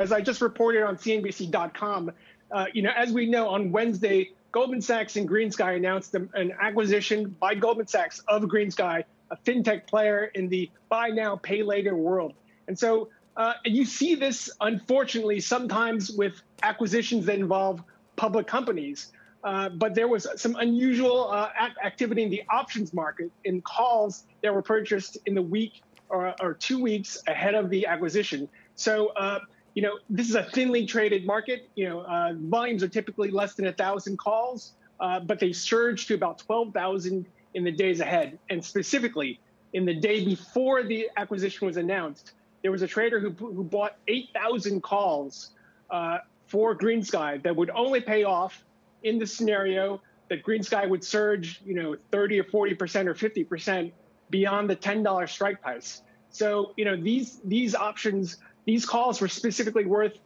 as I just reported on CNBC.com, uh, you know, as we know, on Wednesday, Goldman Sachs and GreenSky announced an acquisition by Goldman Sachs of GreenSky, a fintech player in the buy now, pay later world. And so uh, you see this, unfortunately, sometimes with acquisitions that involve public companies. Uh, but there was some unusual uh, activity in the options market in calls that were purchased in the week or, or two weeks ahead of the acquisition. So, uh, you know, this is a thinly traded market. You know, uh, volumes are typically less than a thousand calls, uh, but they surged to about 12,000 in the days ahead. And specifically, in the day before the acquisition was announced, there was a trader who, who bought 8,000 calls uh, for GreenSky that would only pay off in the scenario that GreenSky would surge, you know, 30 or 40 percent or 50 percent beyond the $10 strike price. So, you know, these these options, these calls were specifically worth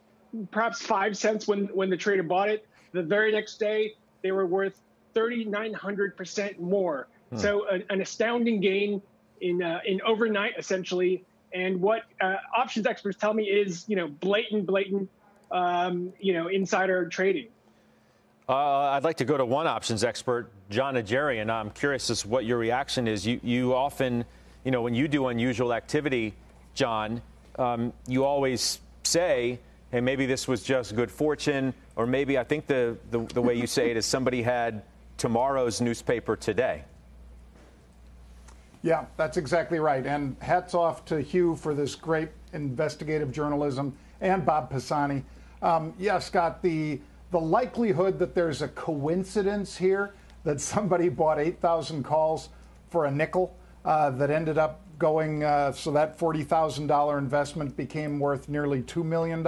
perhaps five cents when when the trader bought it. The very next day, they were worth 3,900 percent more. Hmm. So, a, an astounding gain in uh, in overnight, essentially. And what uh, options experts tell me is, you know, blatant, blatant, um, you know, insider trading. Uh, I'd like to go to one options expert, Jon Najarian. I'm curious as what your reaction is. You, you often, you know, when you do unusual activity, Jon, um, you always say, hey, maybe this was just good fortune, or maybe I think the, the, the way you say it is somebody had tomorrow's newspaper today. Yeah, that's exactly right. And hats off to Hugh for this great investigative journalism and Bob Pisani. Um, yeah, Scott, the the likelihood that there's a coincidence here that somebody bought 8,000 calls for a nickel uh, that ended up going uh, so that $40,000 investment became worth nearly $2 million.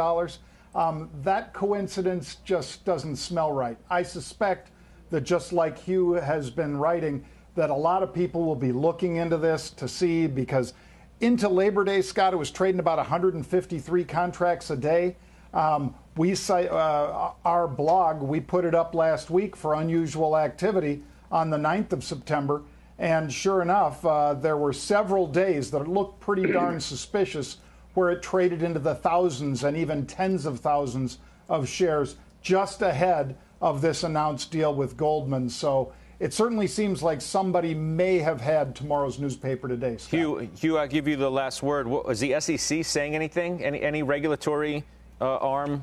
Um, that coincidence just doesn't smell right. I suspect that just like Hugh has been writing, that a lot of people will be looking into this to see because into Labor Day, Scott, it was trading about 153 contracts a day. Um, we cite uh, our blog, we put it up last week for unusual activity on the 9th of September. And sure enough, uh, there were several days that looked pretty darn suspicious where it traded into the thousands and even tens of thousands of shares just ahead of this announced deal with Goldman. So it certainly seems like somebody may have had tomorrow's newspaper today. Scott. Hugh, Hugh, I'll give you the last word. Was the SEC saying anything? Any, any regulatory uh, arm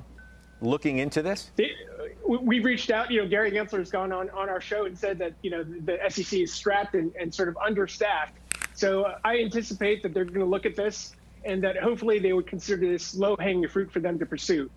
looking into this? We've reached out. You know, Gary Gensler has gone on, on our show and said that, you know, the SEC is strapped and, and sort of understaffed. So uh, I anticipate that they're going to look at this and that hopefully they would consider this low hanging fruit for them to pursue.